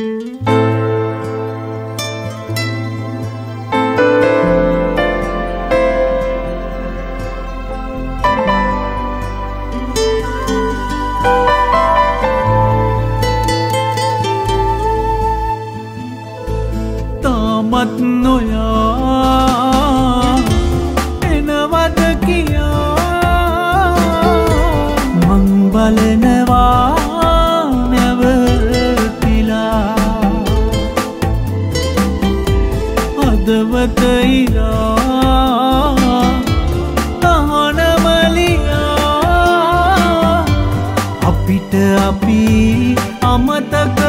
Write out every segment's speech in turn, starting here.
Ta mắt nói ai අදවත ඉරා තහනමලියා. අපිට අපි අමතක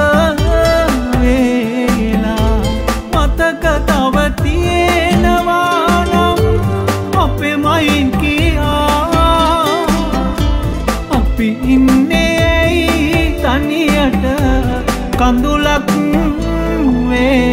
වේලා. මතක තව තියෙනවා නම් අපේ මයින් කියා. අපි ඉන්නේ ඇයි තනියට කඳුලක් වේලා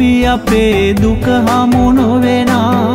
අපි අපේ දුක හමු නොවෙනා.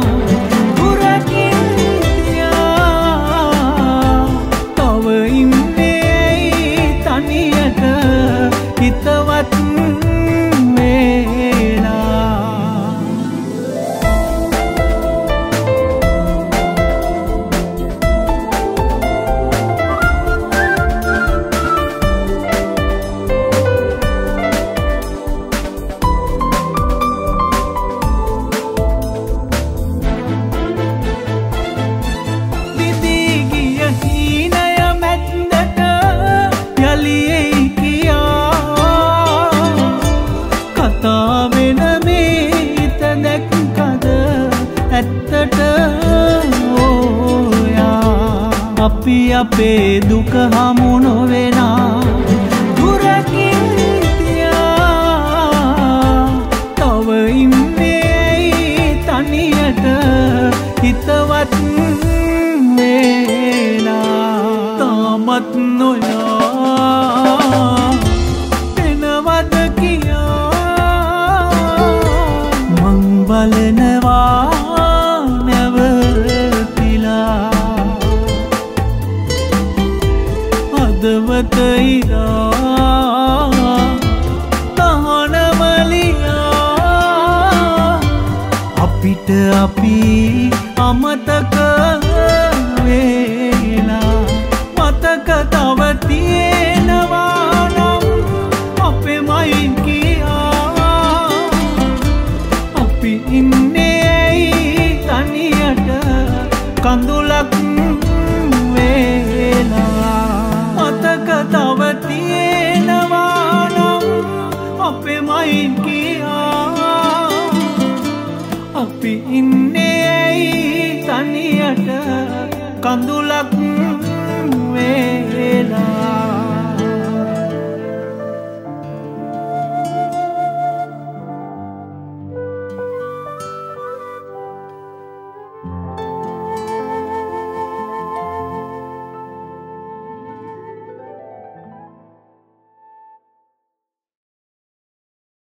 අපි අපේ දුක හමු නොවෙනා. දුරකින් තියා තව ඉන්නේ ඇයි තනියට හිතවත් අපි අමතක වේලා. මතක තව තියෙනවා නම් අපේ මයින් කියා. අපි ඉන්නේ ඇයි තනියට කඳුලක් වේලා. මතක තව තියෙනවා ඉන්නේ ඇයි තනියට? කඳුලක් වේලා